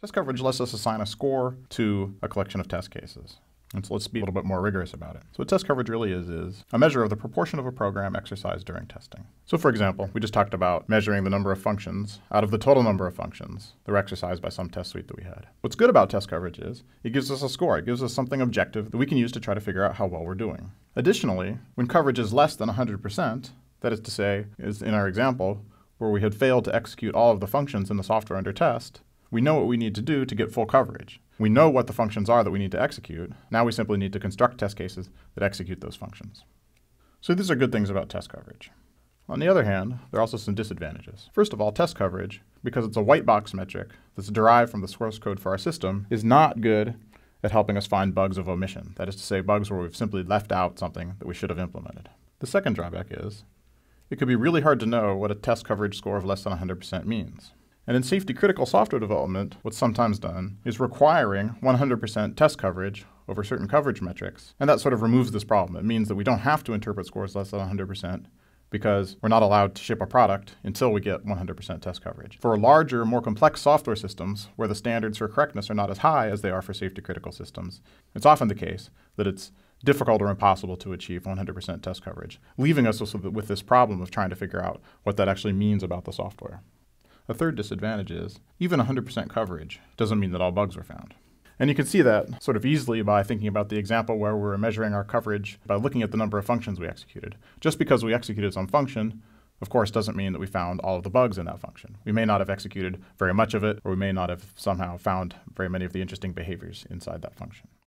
Test coverage lets us assign a score to a collection of test cases. And so let's be a little bit more rigorous about it. So what test coverage really is, is a measure of the proportion of a program exercised during testing. So for example, we just talked about measuring the number of functions out of the total number of functions that were exercised by some test suite that we had. What's good about test coverage is it gives us a score. It gives us something objective that we can use to try to figure out how well we're doing. Additionally, when coverage is less than 100%, that is to say, is in our example, where we had failed to execute all of the functions in the software under test, we know what we need to do to get full coverage. We know what the functions are that we need to execute. Now we simply need to construct test cases that execute those functions. So these are good things about test coverage. On the other hand, there are also some disadvantages. First of all, test coverage, because it's a white box metric that's derived from the source code for our system, is not good at helping us find bugs of omission. That is to say, bugs where we've simply left out something that we should have implemented. The second drawback is it could be really hard to know what a test coverage score of less than 100% means. And in safety critical software development, what's sometimes done is requiring 100% test coverage over certain coverage metrics. And that sort of removes this problem. It means that we don't have to interpret scores less than 100% because we're not allowed to ship a product until we get 100% test coverage. For larger, more complex software systems, where the standards for correctness are not as high as they are for safety critical systems, it's often the case that it's difficult or impossible to achieve 100% test coverage, leaving us with this problem of trying to figure out what that actually means about the software. A third disadvantage is even 100% coverage doesn't mean that all bugs were found. And you can see that sort of easily by thinking about the example where we're measuring our coverage by looking at the number of functions we executed. Just because we executed some function, of course, doesn't mean that we found all of the bugs in that function. We may not have executed very much of it, or we may not have somehow found very many of the interesting behaviors inside that function.